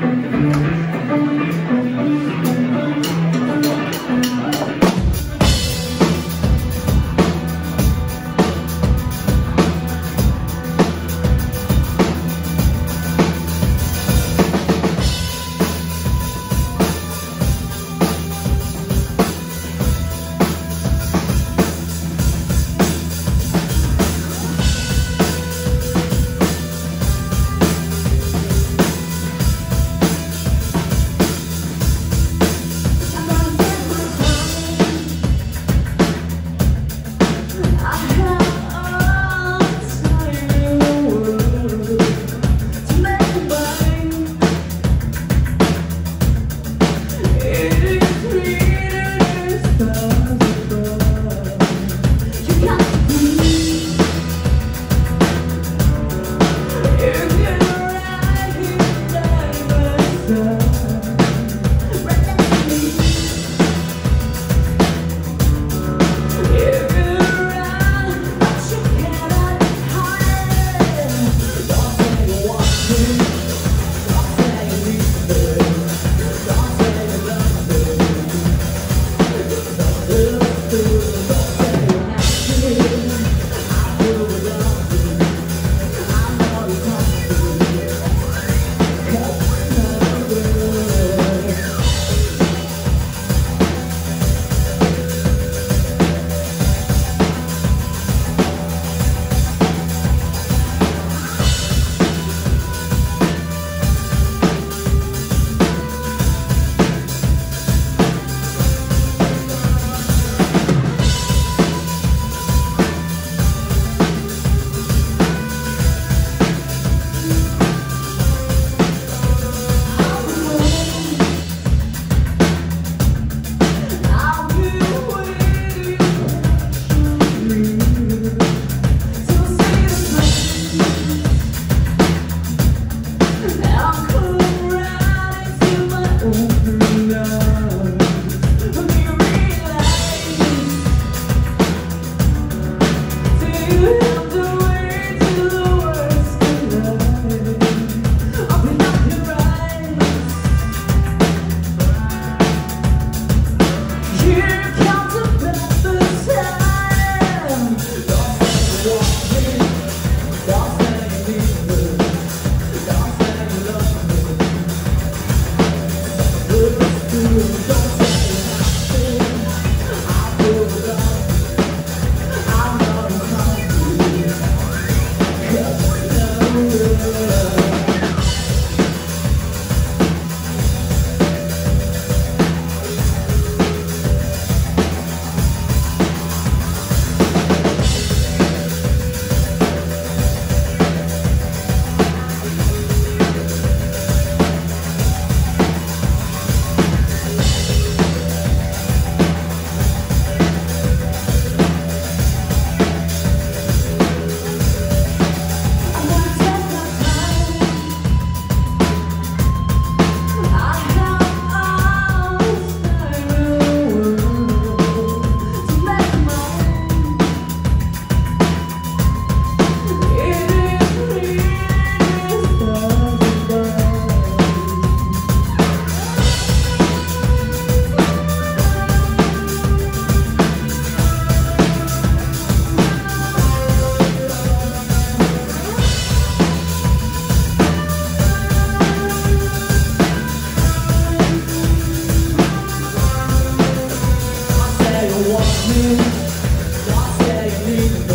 My side me.